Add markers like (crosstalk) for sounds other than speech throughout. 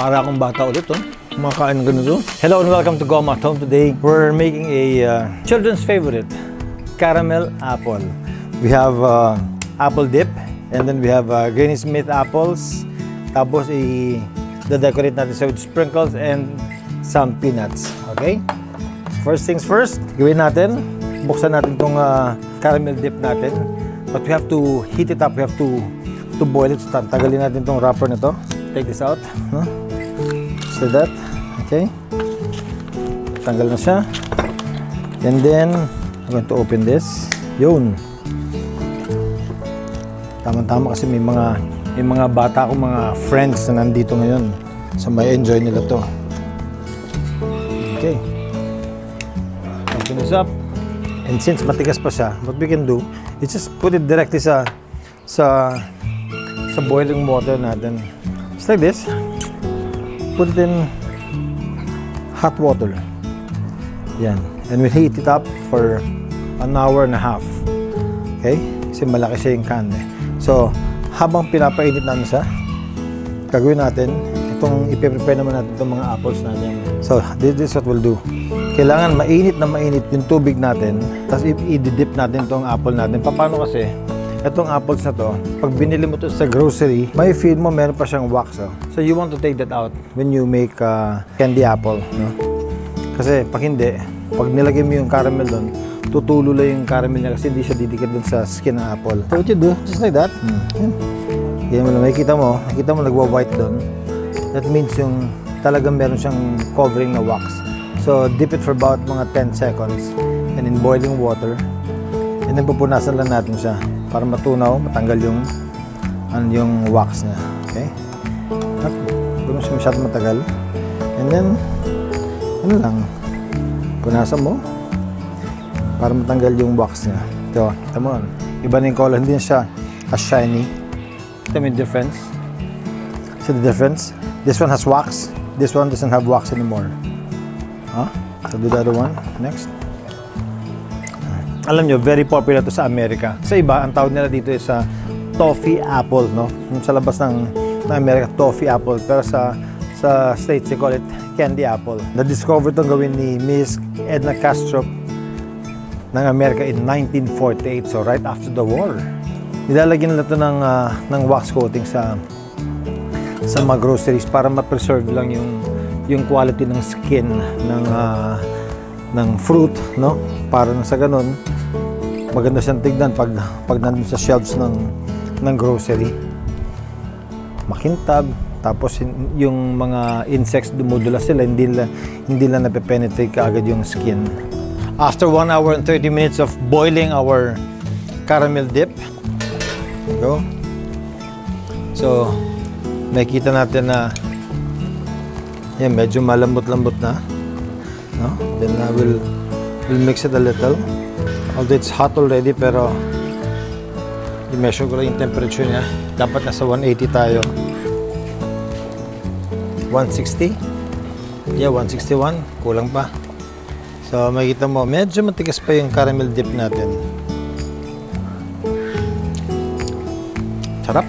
Para akong bata ulit, oh. Kumakain ng ganito. Hello and welcome to Goma Home. Today, we're making a uh, children's favorite, caramel apple. We have uh, apple dip, and then we have uh, Granny Smith apples. Tapos, i-decorate natin sa with sprinkles and some peanuts. Okay? First things first, gawin natin, buksan natin itong uh, caramel dip natin. But we have to heat it up. We have to to boil it. Tagalin natin itong wrapper na to. Take this out. No? So that. Okay. Tanggal na siya. And then, I'm going to open this. Yun. Tama-tama kasi may mga may mga bata ko mga friends na nandito ngayon. So may enjoy nila to. Okay. Open this up. And since matigas pa siya, what we can do is just put it directly sa sa sa boiling water natin. Just like this. Put it hot water. Yan. And we heat it up for an hour and a half. Okay? Kasi malaki siya yung can eh. So, habang pinapainit natin siya, gagawin natin, itong ipe-prepare naman natin itong mga apples natin. So, this is what we'll do. Kailangan mainit na mainit yung tubig natin, tapos i-dip natin itong apple natin. Paano kasi, itong apples na to, pag binili mo to sa grocery, may feel mo meron pa siyang wax. Oh. So you want to take that out when you make uh, candy apple. No? Kasi pag hindi, pag nilagay mo yung caramel doon, tutulo lang yung caramel niya kasi hindi siya didikit doon sa skin ng apple. So what you do, just like that. Hmm. Yan mo lang, makikita mo, makikita mo nagwa-white doon. That means yung talagang meron siyang covering na wax. So dip it for about mga 10 seconds and in boiling water. And then pupunasan lang natin siya para matunaw, matanggal yung ano yung wax niya. Okay? At kung siya masyado matagal. And then, ano lang, punasan mo para matanggal yung wax niya. Ito, kita mo, iba na yung color. Hindi siya as shiny. Kita mo yung difference? See the difference? This one has wax. This one doesn't have wax anymore. Huh? So do the other one. Next. Alam nyo, very popular to sa Amerika. Sa iba, ang tawag nila dito is sa uh, toffee apple, no? Yung sa labas ng, ng Amerika, toffee apple. Pero sa sa States, they call it candy apple. Na-discover itong gawin ni Miss Edna Castro ng Amerika in 1948, so right after the war. Nilalagyan nila ito ng, uh, ng wax coating sa sa mga groceries para ma-preserve lang yung yung quality ng skin ng uh, ng fruit, no? Para sa ganun, maganda siyang tignan pag, pag nandun sa shelves ng, ng grocery. Makintab, tapos yung mga insects dumudula sila, hindi la, hindi lang nape-penetrate kaagad yung skin. After 1 hour and 30 minutes of boiling our caramel dip, go. So, makita natin na yan, medyo malambot-lambot na. No? Then I will, will mix it a little. Although it's hot already, pero i-measure ko lang yung temperature niya. Dapat nasa 180 tayo. 160? Yeah, 161. Kulang pa. So, makikita mo, medyo matigas pa yung caramel dip natin. Sarap.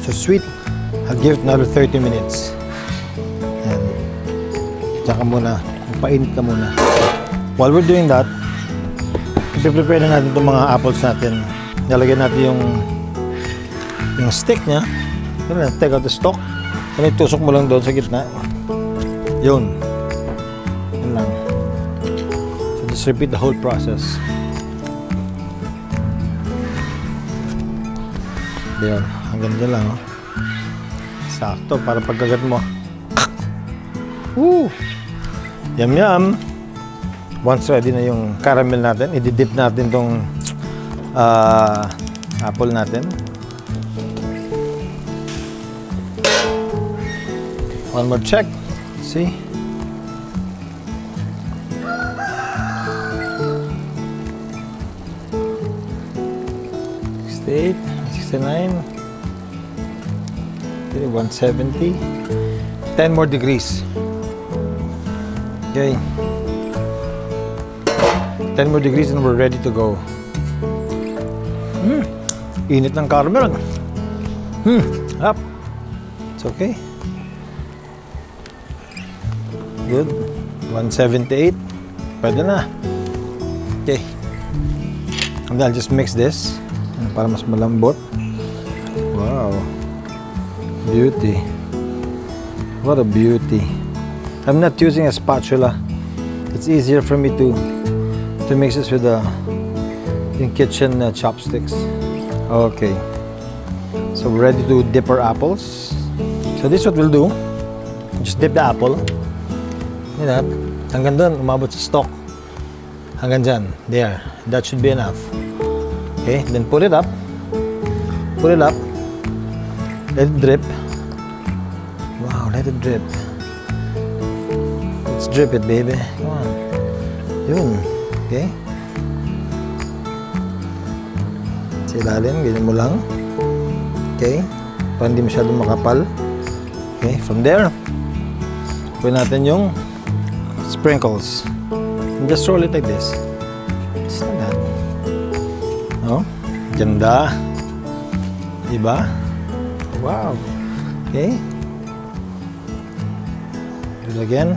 So, sweet. I'll give it another 30 minutes. Ayan. Diyan ka muna. Painit ka muna. While we're doing that, i-prepare na natin itong mga apples natin. Nalagyan natin yung yung stick niya. Yun na, take out the stalk. Yan itusok mo lang doon sa gitna. Yun. Yun lang. So just repeat the whole process. Yun. Hanggang dyan lang. Oh. Sakto, para pagkagat mo. (laughs) Woo! Yum yum! Once ready na yung caramel natin, i-dip natin tong uh, apple natin. One more check. See? Sixty-eight, sixty-nine. 170 10 more degrees okay 10 more degrees and we're ready to go hmm. init ng caramel hmm. up okay. Good. 178. Pwede na. Okay. And I'll just mix this para mas malambot. Wow. Beauty. What a beauty. I'm not using a spatula. It's easier for me to to mix this with the in kitchen uh, chopsticks. Okay. So we're ready to dip our apples. So this is what we'll do. Just dip the apple. Like that. Hanggang doon, umabot sa stock. Hanggang dyan. There. That should be enough. Okay, then put it up. Put it up. Let it drip. Wow, let it drip. Drip it, baby. Come on. Yun. Okay. Sa ilalim, ganyan mo lang. Okay. Para hindi masyadong makapal. Okay, from there, put natin yung sprinkles. And just roll it like this. Just like that. Oh, ganda. Diba? Wow. Okay. Do it again.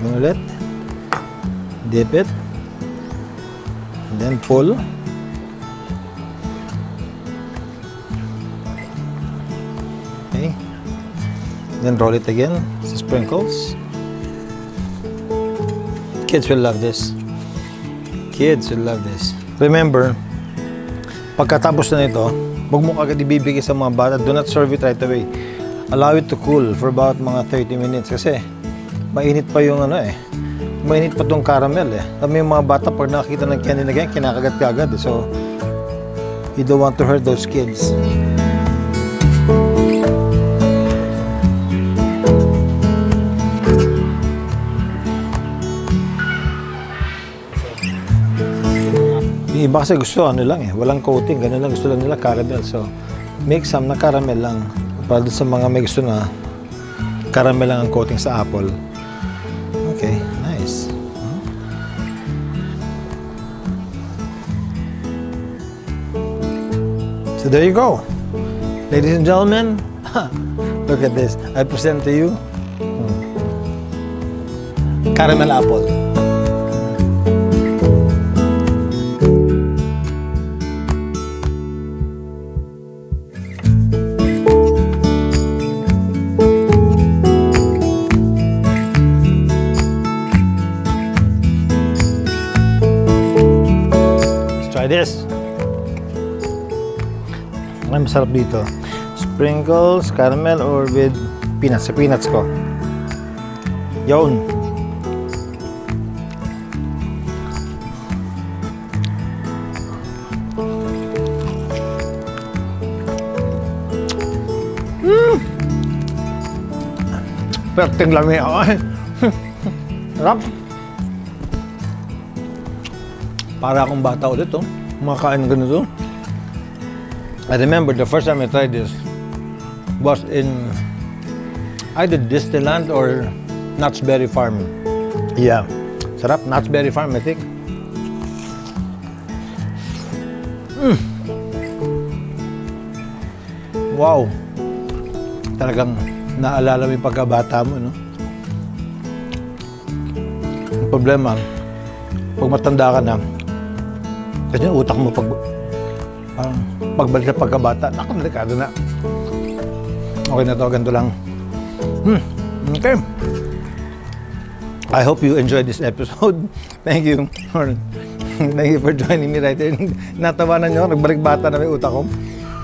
Ulit. Dip it. Then pull. Okay. Then roll it again. Sprinkles. Kids will love this. Kids will love this. Remember, pagkatapos na nito, huwag mo kagad ibibigay sa mga bata. Do not serve it right away. Allow it to cool for about mga 30 minutes kasi mainit pa yung ano eh. Mainit pa tong caramel eh. Kami yung mga bata pag nakakita ng candy na ganyan, kinakagat ka agad. eh. So, you don't want to hurt those kids. Yung iba kasi gusto ano lang eh, walang coating, ganun lang gusto lang nila caramel. So, make some na caramel lang. Para sa mga may gusto na caramel lang ang coating sa apple. So there you go. Ladies and gentlemen, (laughs) look at this. I present to you hmm, caramel apple. This. Ang masarap dito. Sprinkles, caramel, or with peanuts. Sa peanuts ko. Yun. Mm. Perting lami ako. (laughs) Sarap. Para akong bata ulit, oh. Kumakain ganito. I remember the first time I tried this was in either Disneyland or Knott's Berry Farm. Yeah. Sarap, Knott's Berry Farm, I think. Mm. Wow. Talagang naalala mo yung pagkabata mo, no? Ang problema, pag matanda ka na, kasi utak mo pag parang pagbalik sa pagkabata, naku, delikado na. Okay na to, ganito lang. Hmm, okay. I hope you enjoyed this episode. (laughs) Thank you for (laughs) thank you for joining me right here. (laughs) Natawanan nyo, nagbalik bata na may utak ko.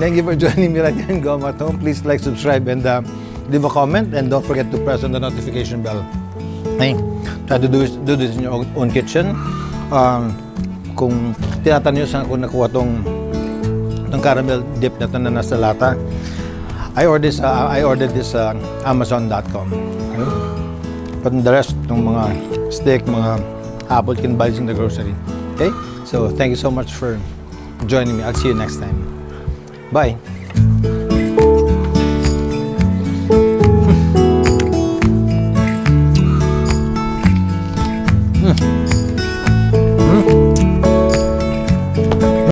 Thank you for joining me right here in Gom at. Please like, subscribe, and uh, leave a comment. And don't forget to press on the notification bell. Okay. Try to do this, do this in your own kitchen. Um, kung tinatanong nyo saan ko nakuha tong ng caramel dip na to na nasa lata, I ordered this, uh, I ordered this uh, Amazon.com. But the rest ng mga steak, mga apple, can buy in the grocery. Okay? So, thank you so much for joining me. I'll see you next time. Bye.